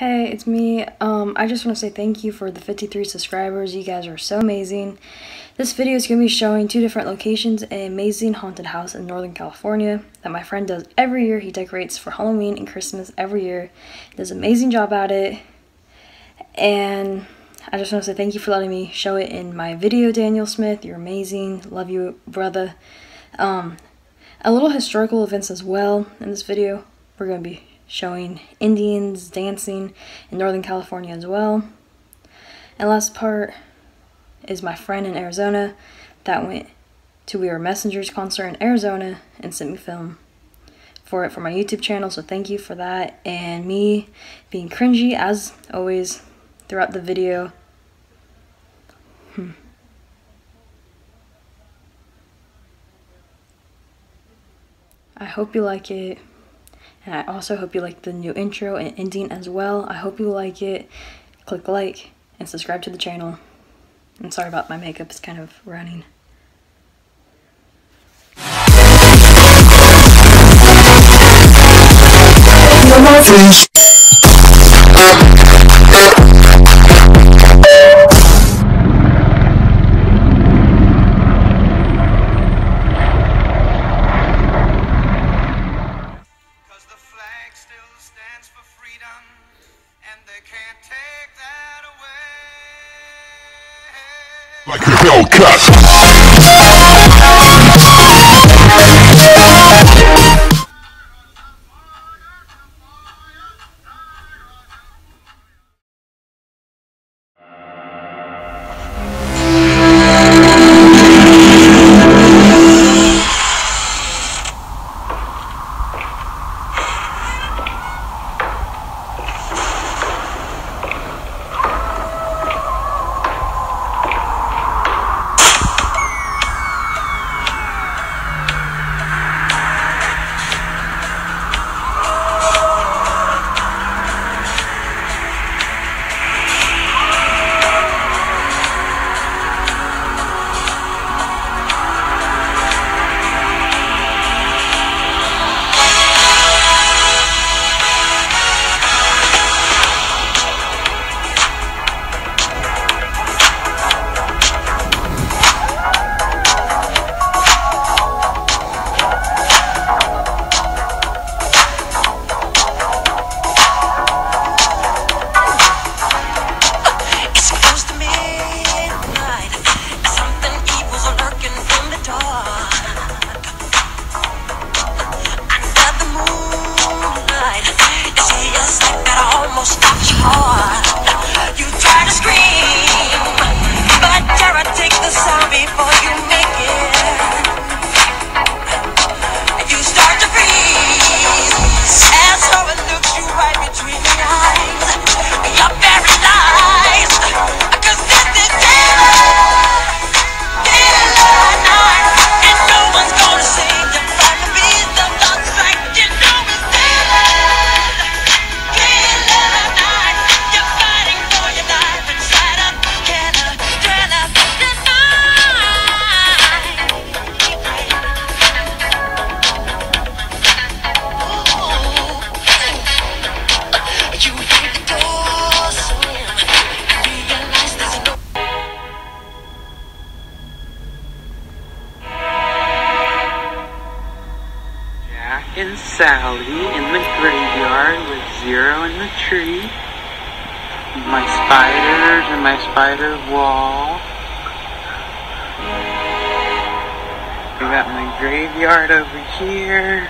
Hey, it's me. Um, I just want to say thank you for the 53 subscribers. You guys are so amazing. This video is going to be showing two different locations, an amazing haunted house in Northern California that my friend does every year. He decorates for Halloween and Christmas every year. He does an amazing job at it. And I just want to say thank you for letting me show it in my video, Daniel Smith. You're amazing. Love you, brother. Um, a little historical events as well in this video. We're going to be showing Indians dancing in Northern California as well. And last part is my friend in Arizona that went to We Are Messengers concert in Arizona and sent me film for it for my YouTube channel. So thank you for that. And me being cringy as always throughout the video. Hmm. I hope you like it. And I also hope you like the new intro and ending as well. I hope you like it. Click like and subscribe to the channel. I'm sorry about my makeup, it's kind of running. Like a Hellcat. Sally in the graveyard with Zero in the tree. My spiders and my spider wall. We got my graveyard over here.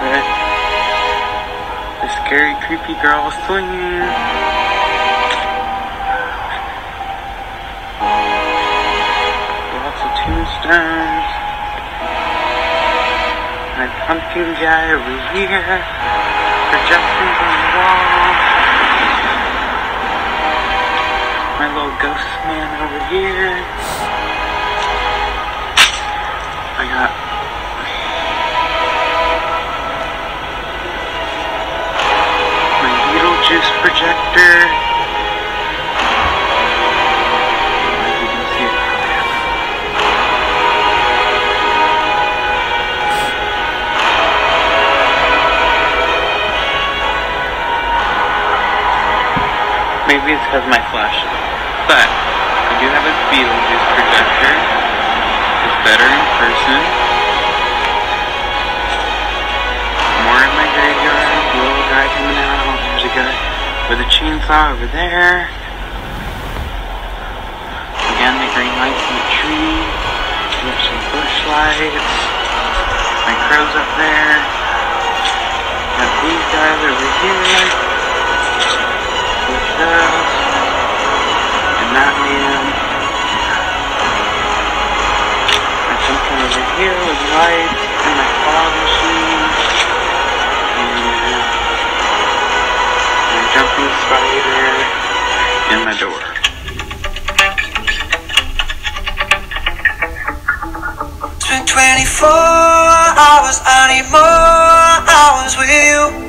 With the scary creepy girl swinging. tombstones. Pumpkin guy over here. Projections on the wall. Because my flashlight. But I do have a Beetlejuice projector. It's better in person. More in my graveyard. Little guy coming out. Oh, there's a guy with a chainsaw over there. Again, the green lights in the tree. We have some bush lights. My crow's up there. Got these guys over here. Bush doves. And that man. And something over here with lights and my fog machine. And a jumping spider in the door. It's been 24 hours, I need more hours with you.